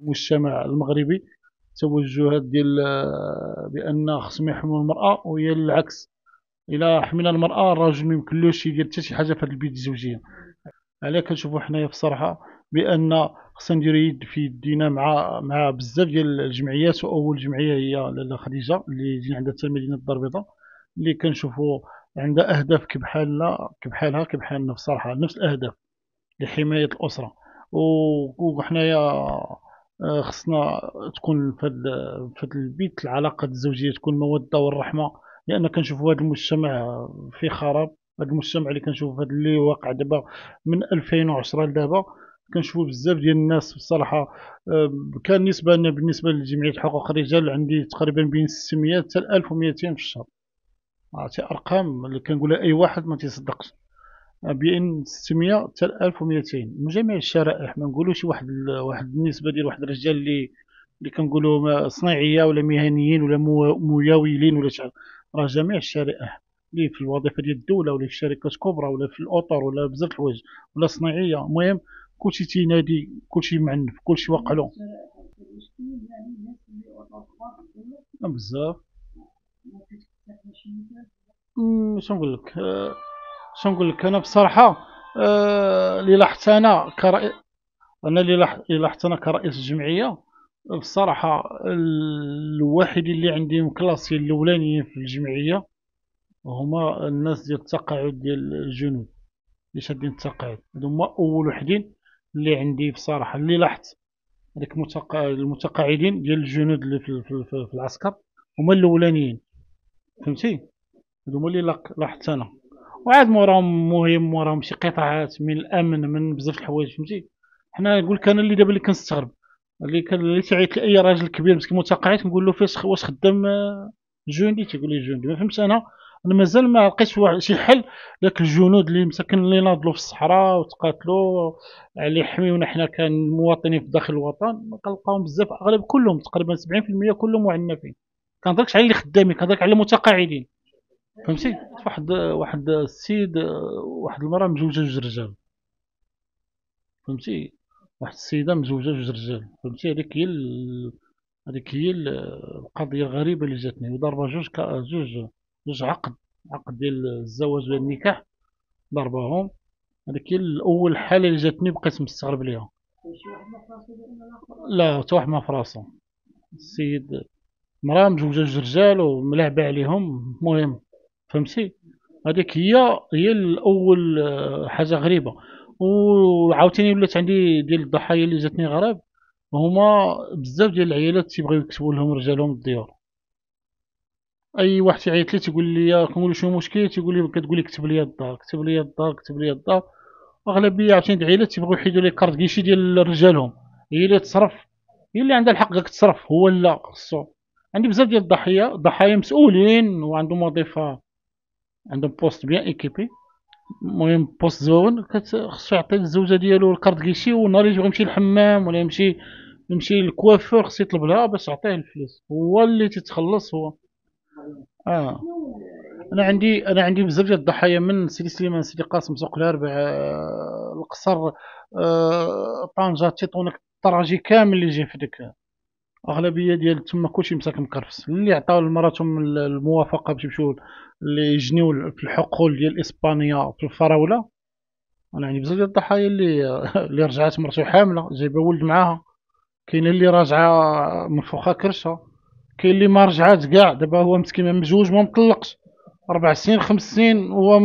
المجتمع المغربي توجهات ديال آه، بأن خصهم يحموا المرأة وهي العكس. إلا حمينا المرأة الراجل ما يمكنلوش يدير حتى شي حاجة في هذه البيت الزوجيه على كنشوفوا حنايا في الصراحة بأن خصنا نديرو يد في يدينا مع مع بزاف ديال الجمعيات وأول جمعية هي لاله خديجة اللي جينا عندها حتى مدينة الدار البيضاء اللي كنشوفوا عندها أهداف كبحالنا كبحالها كبحالنا في الصراحه نفس الأهداف لحماية الأسرة. وحنايا آه، خصنا تكون في البيت العلاقة الزوجية تكون الموده والرحمة لأن كنشوفوا هذا المجتمع في خراب. هذا المجتمع اللي كنشوف هذا اللي واقع دابا من 2010 لدابا كنشوفوا بزاف ديال الناس بصراحة آه، كان لنا بالنسبة لجمعية حقوق الرجال عندي تقريبا بين 600 حتى 1200 في الشهر. عرفتي؟ أرقام اللي كنقولها أي واحد ما تيصدقش. بين 600 حتى 1200 من جميع الشرائح ما نقولوش واحد واحد النسبة ديال واحد الرجال اللي اللي كنقولوا صناعيه ولا مهنيين ولا مياولين ولا شحال راه جميع الشرائح اللي في الوظيفة ديال الدولة ولا في شركات كبرى ولا في الأطر ولا بزاف الحوايج ولا صناعيه المهم كلشي تينادي كلشي معنف كلشي واقع له بزاف. شنو نقول لك نقول لك أنا بصراحة آه، اللي لاحظت أنا كرئيس أنا اللي لاحظت أنا كرئيس الجمعية بصراحة الواحد اللي عندي مكلاسي الأولانيين في الجمعية هما الناس ديال التقاعد ديال الجنود اللي شادين التقاعد. هما أول وحدين اللي عندي بصراحة اللي لاحظت هذيك المتقاعدين ديال الجنود اللي في, في, في العسكر هما الأولانيين. فهمتي؟ هما اللي لاحظت أنا. وعاد موراهم مهم موراهم شي قطاعات من الأمن من بزاف الحوايج فهمتي؟ حنا نقول أنا اللي دابا اللي كنستغرب اللي كان اللي تعيط لأي راجل كبير مسكين متقاعد نقول له فاش واش خدام جوندي تيقول لي جوندي ما فهمتش أنا. أنا مازال ما لقيتش شي حل داك الجنود اللي مساكن اللي ناضلوا في الصحراء وتقاتلوا اللي يحميونا حنا كمواطنين في داخل الوطن كنلقاهم بزاف أغلب كلهم تقريبا 70% كلهم معنفين. كنهضركش على اللي خدامين كنهضرك على المتقاعدين فهمتي؟ واحد واحد السيد واحد المرأة مزوجة جوج رجال. فهمتي؟ واحد السيدة مزوجة جوج رجال. فهمتي؟ هذيك هي هذيك هي القضية الغريبة اللي جاتني. وضربه جوج جوج جوج عقد عقد ديال الزواج ديال النكاح ضربهم هذيك الأول حالة اللي جاتني بقيت مستغرب ليها. لا حتى واحد ما في راسو السيد مراه مزوجه جوج رجال وملاعبه عليهم. المهم فهمتي؟ هذيك هي هي الأول آه، حاجة غريبة. وعاوتاني ولات عندي ديال الضحايا اللي جاتني غراب. هما بزاف ديال العيالات تيبغيو يكتبوا لهم رجالهم الديار. أي واحد تيعيط لي تيقول لي له شنو المشكل؟ تيقول لي كتقول لي كتب لي الدار كتب لي الدار كتب لي الدار. أغلبية عاوتاني العيالات تيبغيو يحيدوا les cartes guichet ديال رجالهم. هي اللي تصرف هي اللي عندها الحق تصرف هو لا خصو. عندي بزاف ديال الضحية ضحايا مسؤولين وعندهم وظيفة عندهم poste bien équipé المهم poste زوين خصو يعطي الزوجة ديالو ال carte guichet ونهار يجي يمشي للحمام ولا يمشي يمشي لل coiffeur خصو يطلب لها باش تعطيه الفلوس. هو اللي تتخلص هو. آه. أنا عندي أنا عندي بزاف ديال الضحايا من سيدي سليمان سيدي قاسم سوق الاربع آه القصر آه طنجة تيطونك الطراجي كامل اللي جاي في ديك أغلبية ديال تما كلشي مساكن مكرفس. اللي عطاو لمراتهم الموافقة باش يمشيو اللي يجنيو في الحقول ديال إسبانيا في الفراولة. أنا عندي بزاف ديال الضحايا اللي اللي رجعات مرتو حاملة جايبة ولد معاها كاين اللي راجعة منفوخه كرشة. كاين اللي ما رجعات كاع دابا هو مسكين مزوج ما مطلقش. أربع سنين خمس سنين هو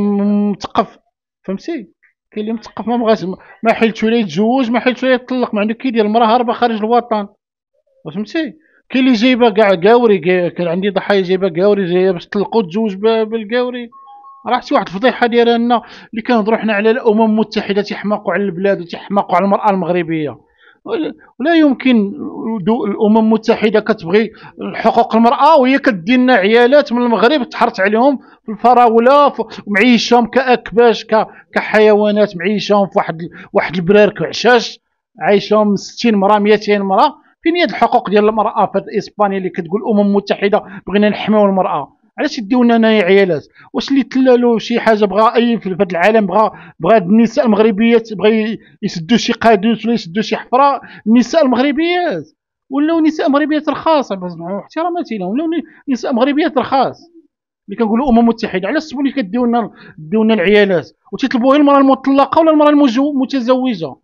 مثقف فهمتي؟ كاين اللي مثقف ما بغاش ما حيلتو لا يتزوج ما حيلتو لا يطلق. ما عنده كيدير المراه هاربه خارج الوطن. فهمتي؟ كاين اللي جايبه كاع كاوري كان عندي ضحايا جايبه كاوري جاية باش تطلقوا تزوج بالكاوري راه شي واحد الفضيحة ديالنا اللي كنهضروا حنا على الأمم المتحدة تيحماقوا على البلاد وتيحماقوا على المرأة المغربية. ولا يمكن الأمم المتحدة كتبغي حقوق المرأة وهي كدير لنا عيالات من المغرب تحرت عليهم في الفراولة ومعيشهم كأكباش كحيوانات معيشهم في واحد واحد البرارك وعشاش عايشهم 60 مراه 200 مراه فين هي الحقوق ديال المرأة في إسبانيا اللي كتقول الأمم المتحدة بغينا نحميو المرأة؟ علاش يديونا أنا عيالات؟ واش اللي تلالو شي حاجة بغا أي في هذا العالم بغا بغا النساء المغربيات بغا يسدوا شي قادوس ولا يسدوا شي حفرة؟ النساء المغربيات! ولاو نساء مغربيات رخاص احتراماتي لهم ولاو نساء مغربيات رخاص اللي كنقولوا الامم المتحده علاش اللي كديونا ديونا العيالات؟ وتيطلبوا غير المرأة المطلقة ولا المرأة المتزوجه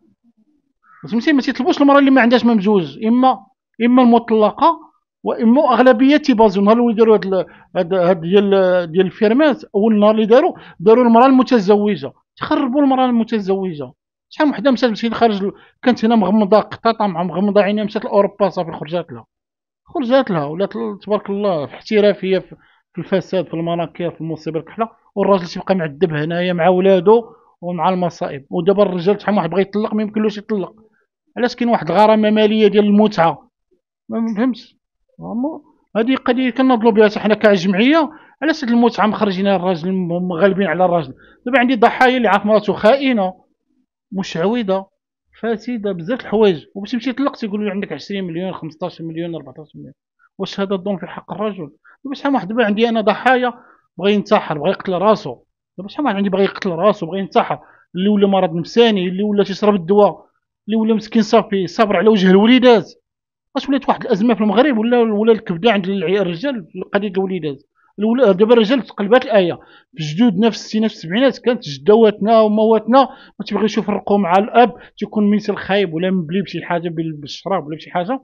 فهمتي ما تيطلبوش المرأة اللي ما عندهاش ما مزوج اما إما المطلقة وإما اغلبيه تيبازو النهار اللي هاد هاد ديال ديال الفيرمات أول نهار اللي داروا داروا المرأة المتزوجة. تخربوا المرأة المتزوجة. شحال من وحدة مشات مشيت خارج كانت هنا مغمضة قطاطة مع مغمضة عينيها مشات لأوروبا صافي خرجات لها. خرجات لها ولات تبارك الله في احترافية في الفساد في المناكير في المصيبة الكحله والراجل تيبقى معذب هنايا مع ولادو ومع المصائب. ودابا الرجال شحال واحد بغى يطلق ما يمكنلوش يطلق. علاش كاين واحد الغرامة مالية ديال المتعة؟ ما فهمتش. هذه قضية كنضلوا بها حنا كجمعية. علاش هاد المتعه مخرجينها الراجل غالبين على الراجل. دابا عندي ضحايا اللي عارف مراتو خائنة. مشعوذة. فاسدة بزاف الحوايج. وباش تمشي تطلق تيقولوا لي عندك 20 مليون 15 مليون 14 مليون. واش هذا الظلم في حق الرجل؟ دابا شحال واحد؟ دابا عندي أنا ضحايا بغى ينتحر بغى يقتل راسو. دابا شحال واحد عندي بغى يقتل راسو بغى ينتحر؟ اللي ولا مرض نفساني اللي ولا تيشرب الدواء اللي ولا مسكين صافي صابر على وجه الوليدات. واش ولات واحد الازمه في المغرب ولا ولا الكبده عند الرجال قضيه الوليدات. دابا الرجال تقلبات الآية. في جدودنا في الستينات في السبعينات كانت جدواتنا ومواتنا ما تيبغيوش يفرقوا مع الأب تيكون مثل خايب ولا مبلي بشي حاجة بالشراب ولا بشي حاجة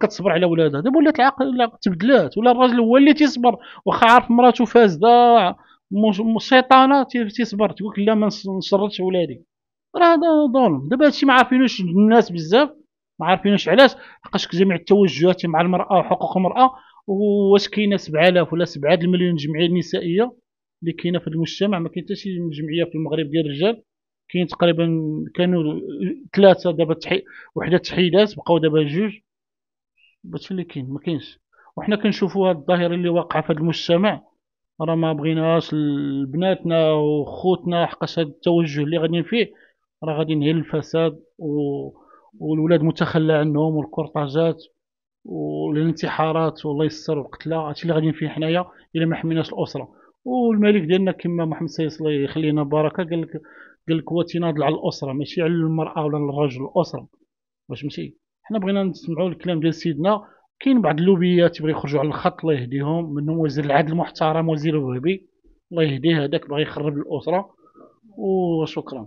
كتصبر على ولادها. دابا ولات العقل تبدلات ولا الراجل هو اللي تيصبر واخا عارف مراته فاسدة شيطانة تيصبر تقول لك لا ما نشردش ولادي. راه هذا ظلم. دابا هادشي ما عارفينوش الناس بزاف. ما عارفينوش علاش حقاش جميع التوجهات مع المرأة وحقوق المرأة واش كاينة 7000 ولا 7 المليون جمعية نسائيه اللي كاينة في المجتمع. ما كاين حتى شي جمعية في المغرب ديال الرجال. كاين تقريبا كانوا ثلاثة دابا تحي وحدة تحيدات بقاو دابا جوج. هادشي اللي كاين ما كاينش. وحنا كنشوفوا هاد الظاهرة اللي واقعة في المجتمع. راه ما بغيناش بناتنا وخوتنا حقاش هاد التوجه اللي غاديين فيه راه غادي ينهي الفساد و والولاد متخلى عنهم والكورطاجات والانتحارات والله يستر والقتلى هادشي اللي غاديين فيه حنايا إلا ما حميناش الأسرة. والملك ديالنا كما محمد سيس الله يخلينا بركة قال لك قال لك هو على الأسرة ماشي على المرأة ولا الرجل الأسرة. واش ماشي؟ حنا بغينا نسمعوا الكلام ديال سيدنا. كاين بعض اللوبيات يبغي يخرجوا على الخط الله يهديهم. منهم وزير العدل المحترم وزير الوهبي الله يهديه. هذاك بغى يخرب الأسرة. وشكرا.